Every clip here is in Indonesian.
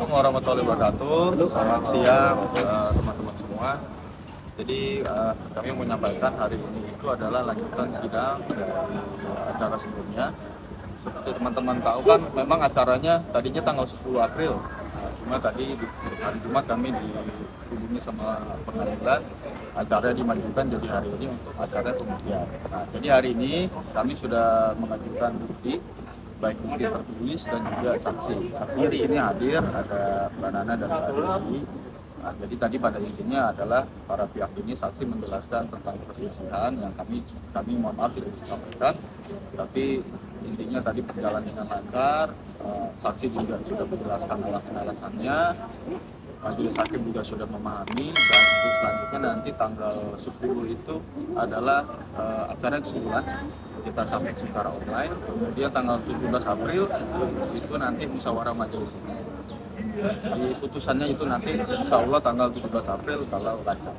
Assalamualaikum warahmatullahi wabarakatuh. Selamat siang eh, teman-teman semua. Jadi eh, kami menyampaikan hari ini itu adalah lanjutan sidang dari acara sebelumnya. Seperti teman-teman tahu kan, memang acaranya tadinya tanggal 10 April. Nah, cuma tadi di hari Jumat kami dihubungi sama pengadilan, acara dimajukan jadi hari ini untuk acara pembuktian. Nah, jadi hari ini kami sudah mengajukan bukti baik bukti tertulis dan juga saksi. Saksi di sini hadir ada Mbak Nana dan Mbak Dewi. Nah, jadi tadi pada intinya adalah para pihak ini saksi menjelaskan tentang perselisihan yang kami kami mohon maaf tidak bisa sampaikan, tapi intinya tadi berjalan dengan lancar. Eh, saksi juga sudah menjelaskan alasan-alasannya. Majelis hakim juga sudah memahami dan selanjutnya nanti tanggal 10 itu adalah eh, acara keseluruhan kita sampai secara online. Kemudian tanggal 17 April itu nanti musyawarah majelis. Di putusannya itu nanti insya Allah tanggal 17 April kalau lancar.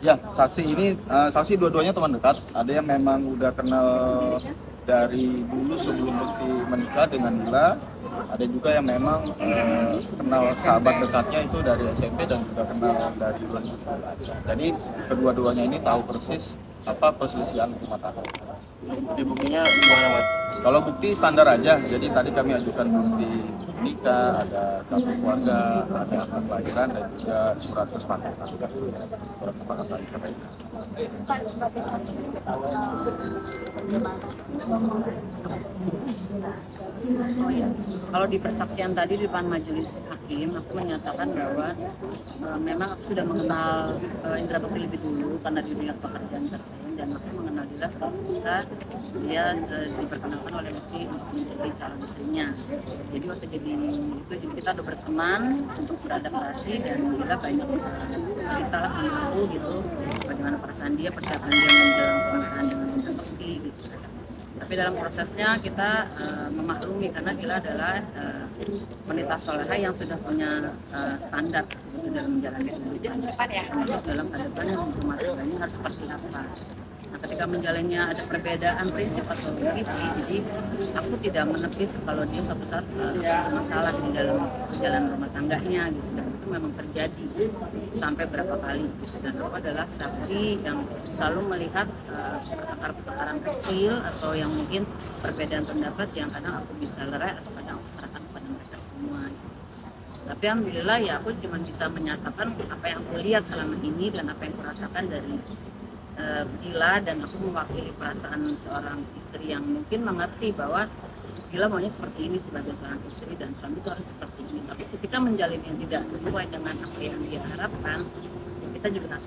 Ya, saksi ini eh, saksi dua-duanya teman dekat. Ada yang memang udah kenal dari dulu sebelum bukti menikah dengan Mila. Ada juga yang memang eh, kenal sahabat dekatnya itu dari SMP dan juga kenal dari bulan Jadi kedua-duanya ini tahu persis apa perselisihan rumah tangga. Bukti buktinya gimana mas? Kalau bukti standar aja, jadi tadi kami ajukan bukti nikah, ada kartu keluarga, ada akta kelahiran dan juga surat kesepakatan. Surat kesepakatan cerai. Pak sebagai saksi Oh ya, kalau di persaksian tadi di depan majelis hakim, aku menyatakan bahwa e, memang aku sudah mengenal e, Indra Bekti lebih dulu karena di dunia pekerjaan tertentu dan aku mengenal jelas kalau kita dia e, diperkenalkan oleh Bekti untuk menjadi calon istrinya. Jadi waktu jadi itu jadi kita udah berteman untuk beradaptasi dan kita banyak e, cerita lah sama aku gitu. Bagaimana perasaan dia, persiapan dia menjelang pernikahan dengan Bekti gitu. Tapi dalam prosesnya kita uh, memaklumi karena Gila adalah uh, wanita soleha yang sudah punya uh, standar gitu, dalam menjalani hidup. Termasuk dalam ke depannya rumah tangganya harus seperti apa nah ketika menjalannya ada perbedaan prinsip atau visi jadi aku tidak menepis kalau dia suatu saat uh, ada masalah di dalam jalan rumah tangganya gitu dan itu memang terjadi sampai berapa kali gitu. dan aku adalah saksi yang selalu melihat uh, pertengkaran kecil atau yang mungkin perbedaan pendapat yang kadang aku bisa lerai atau kadang aku serahkan kepada mereka semua gitu. tapi alhamdulillah ya aku cuma bisa menyatakan apa yang aku lihat selama ini dan apa yang aku rasakan dari uh, dan aku mewakili perasaan seorang istri yang mungkin mengerti bahwa Gila maunya seperti ini sebagai seorang istri dan suami itu harus seperti ini. Tapi ketika menjalin yang tidak sesuai dengan apa yang dia harapkan ya kita juga harus